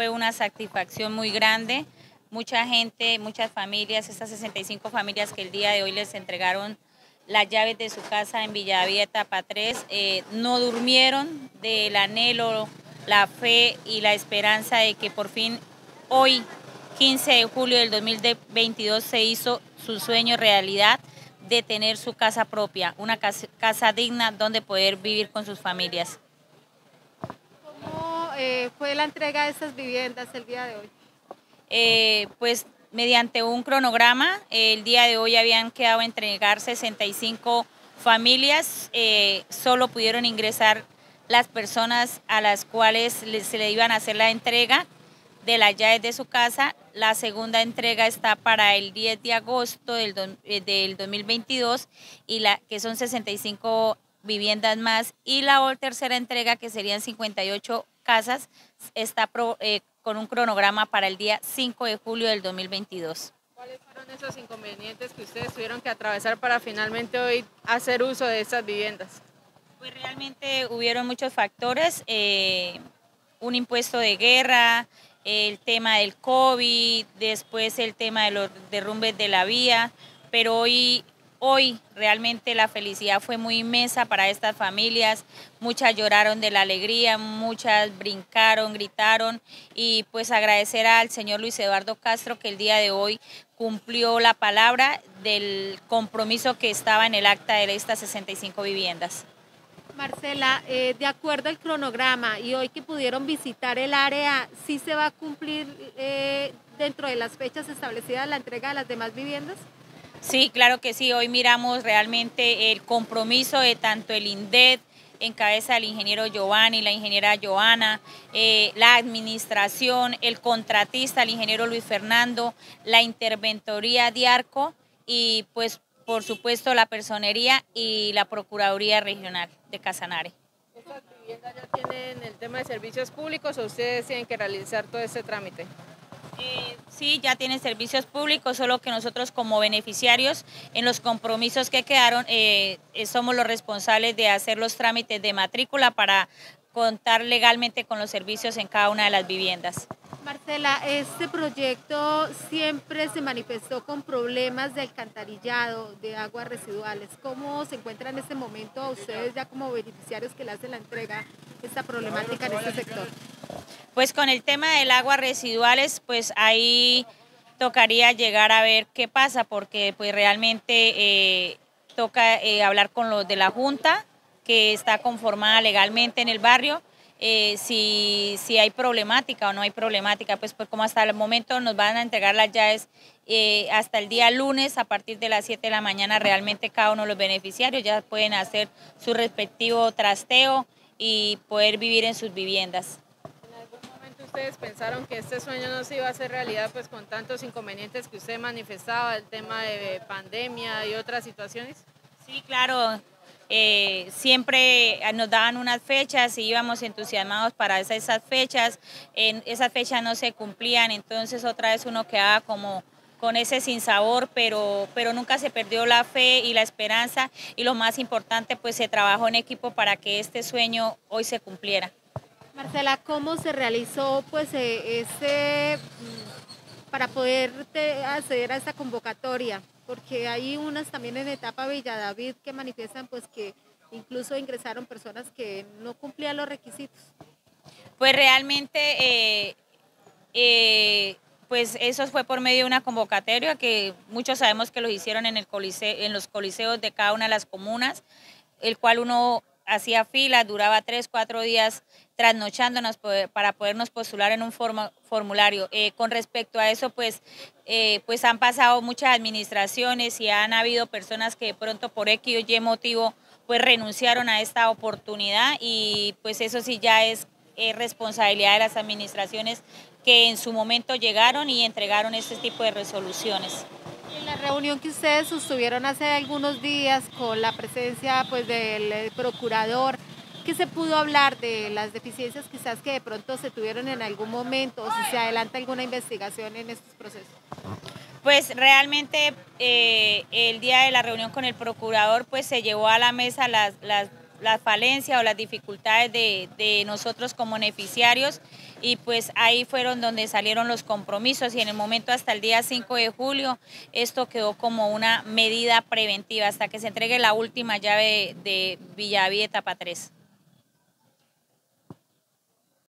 fue una satisfacción muy grande. Mucha gente, muchas familias, estas 65 familias que el día de hoy les entregaron las llaves de su casa en Villavía, etapa 3, eh, no durmieron del anhelo, la fe y la esperanza de que por fin hoy, 15 de julio del 2022, se hizo su sueño realidad de tener su casa propia, una casa, digna donde poder vivir con sus familias. ¿Cómo eh, fue la entrega de estas viviendas el día de hoy? Eh, pues mediante un cronograma, el día de hoy habían quedado entregar 65 familias, eh, solo pudieron ingresar las personas a las cuales se le iban a hacer la entrega de las llaves de su casa. La segunda entrega está para el 10 de agosto del, 2022 y la que son 65 viviendas más y la tercera entrega que serían 58 casas está eh, con un cronograma para el día 5 de julio del 2022. ¿Cuáles fueron esos inconvenientes que ustedes tuvieron que atravesar para finalmente hoy hacer uso de estas viviendas? Pues realmente hubieron muchos factores, eh, un impuesto de guerra, el tema del COVID, después el tema de los derrumbes de la vía, pero hoy Hoy realmente la felicidad fue muy inmensa para estas familias, muchas lloraron de la alegría, muchas brincaron, gritaron y pues agradecer al señor Luis Eduardo Castro que el día de hoy cumplió la palabra del compromiso que estaba en el acta de estas 65 viviendas. Marcela, eh, de acuerdo al cronograma y hoy que pudieron visitar el área, ¿sí se va a cumplir eh, dentro de las fechas establecidas la entrega de las demás viviendas? Sí, claro que sí. Hoy miramos realmente el compromiso de tanto el INDED, en cabeza del ingeniero Giovanni, la ingeniera Joana, eh, la administración, el contratista, el ingeniero Luis Fernando, la interventoría de ARCO y pues por supuesto la personería y la Procuraduría Regional de Casanare. ¿Estas viviendas ya tienen el tema de servicios públicos o ustedes tienen que realizar todo ese trámite? Eh, sí, ya tienen servicios públicos, solo que nosotros como beneficiarios en los compromisos que quedaron eh, eh, somos los responsables de hacer los trámites de matrícula para contar legalmente con los servicios en cada una de las viviendas. Marcela, este proyecto siempre se manifestó con problemas de alcantarillado, de aguas residuales. ¿Cómo se encuentra en este momento ustedes ya como beneficiarios que le hacen la entrega esta problemática en este sector? Pues con el tema del agua residuales, pues ahí tocaría llegar a ver qué pasa, porque pues realmente eh, toca eh, hablar con los de la Junta, que está conformada legalmente en el barrio, eh, si, si, hay problemática o no hay problemática, pues, pues como hasta el momento nos van a entregar las llaves hasta el día lunes a partir de las 7 de la mañana, realmente cada uno de los beneficiarios ya pueden hacer su respectivo trasteo y poder vivir en sus viviendas ustedes pensaron que este sueño no se iba a hacer realidad pues con tantos inconvenientes que usted manifestaba, el tema de pandemia y otras situaciones? Sí, claro. Eh, siempre nos daban unas fechas y íbamos entusiasmados para esas fechas. Esas fechas no se cumplían, entonces otra vez uno quedaba como con ese sinsabor, pero, pero nunca se perdió la fe y la esperanza y lo más importante, pues se trabajó en equipo para que este sueño hoy se cumpliera. Marcela, ¿cómo se realizó pues mm, para poder acceder a esta convocatoria? Porque hay unas también en etapa Villa David que manifiestan pues que incluso ingresaron personas que no cumplían los requisitos. Pues realmente eh, eh, pues eso fue por medio de una convocatoria que muchos sabemos que lo hicieron en, el en los coliseos de cada una de las comunas, el cual uno hacía fila, duraba tres, cuatro días trasnochándonos para podernos postular en un formulario. Eh, con respecto a eso, pues, eh, pues han pasado muchas administraciones y han habido personas que de pronto por X o Y motivo pues renunciaron a esta oportunidad y pues eso sí ya es responsabilidad de las administraciones que en su momento llegaron y entregaron este tipo de resoluciones. La reunión que ustedes sostuvieron hace algunos días con la presencia pues, del eh, procurador, ¿qué se pudo hablar de las deficiencias quizás que de pronto se tuvieron en algún momento o si se adelanta alguna investigación en estos procesos? Pues realmente eh, el día de la reunión con el procurador pues se llevó a la mesa las, las, falencias o las dificultades de, de nosotros como beneficiarios y pues ahí fueron donde salieron los compromisos y en el momento hasta el día 5 de julio esto quedó como una medida preventiva hasta que se entregue la última llave de Villaví etapa 3.